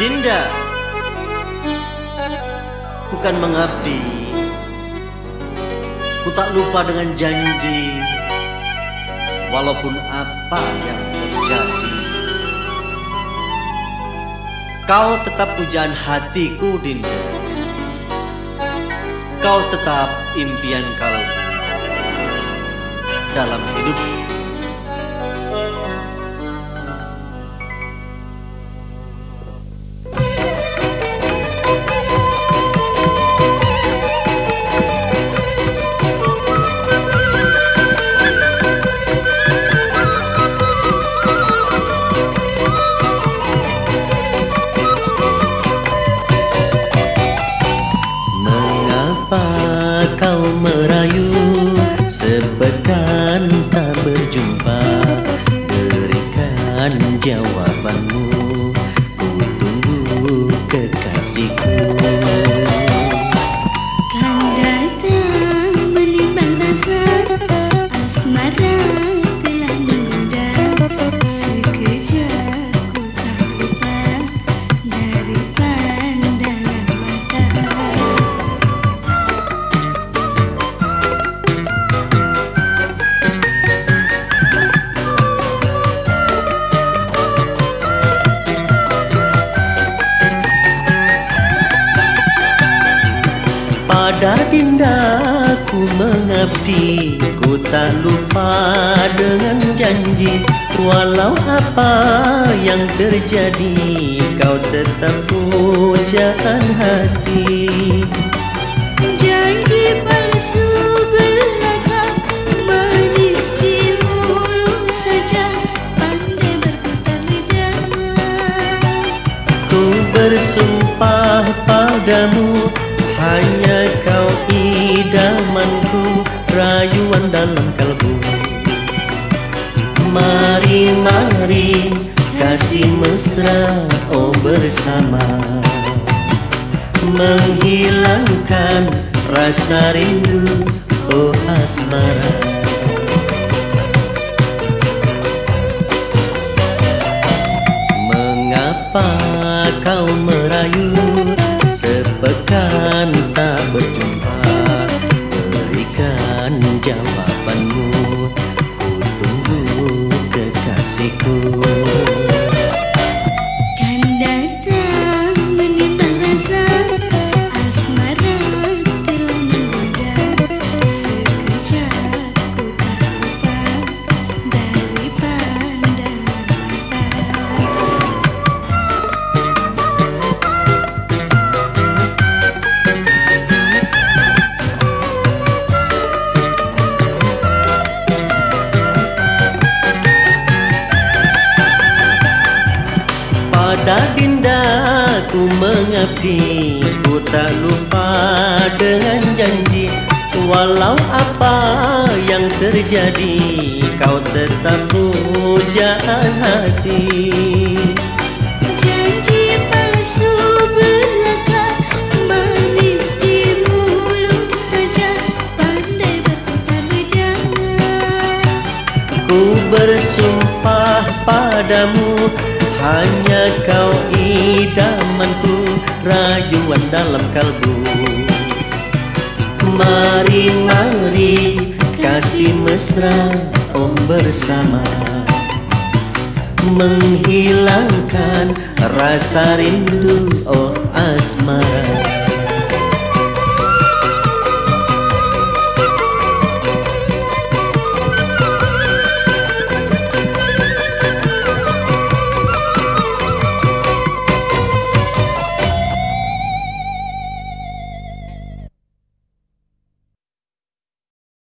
Dinda. Ku kan mengabdi. Ku tak lupa dengan janji. Walaupun apa yang terjadi. Kau tetap pujaan hatiku Dinda. Kau tetap impian kalbu Dalam hidupku merayu. Sepekan tak berjumpa Berikan jawabanmu. Ku tunggu kekasihku. Kan datang menimbang rasa Asmara Pada dinda ku mengabdi Ku tak lupa dengan janji. Walau apa yang terjadi Kau tetap pujaan hati. Janji palsu belaka Manis di mulut saja Pandai berputar lidah. Ku bersumpah padamu hanya kau idamanku Rayuan dalam kalbu. Mari, mari Kasih mesra Oh bersama. Menghilangkan Rasa rindu Oh asmara. Mengapa Pada dinda ku mengabdi. Ku tak lupa dengan janji Walau apa yang terjadi Kau tetap pujaan hati. Janji palsu belaka Manis di mulut saja Pandai berputar lidah. Ku bersumpah padamu Hanya kau idamanku Rayuan dalam kalbu. Mari, mari Kasih mesra Oh bersama. Menghilangkan Rasa rindu Oh asmara